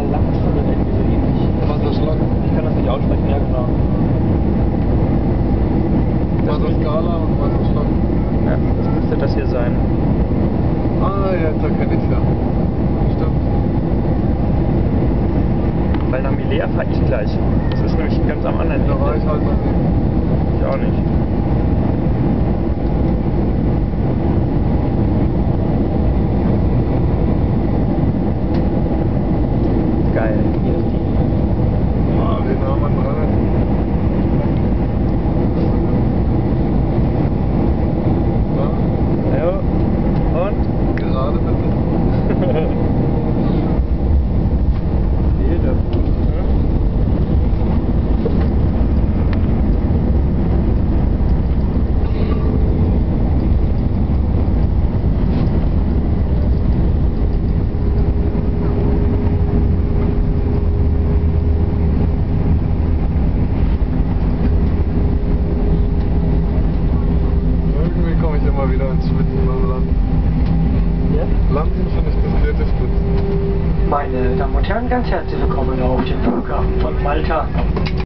Wasserlachen oder irgendwie so ähnlich. Wasserschlacken? Ich kann das nicht aussprechen, ja genau. Wasserskala und Wasserschlacken. Ja, das müsste das hier sein. Ah ja, da kenne ich ja. Stimmt. Weil nach Milea fahre ich gleich. Das ist nämlich ganz am anderen Ende. Da war ich halt noch nicht. Ich auch nicht. Immer wieder ins Schwitzen beim Landen. Ja? Landen finde ich das vierte Schwitzen. Meine Damen und Herren, ganz herzlich willkommen auf dem Flughafen von Malta.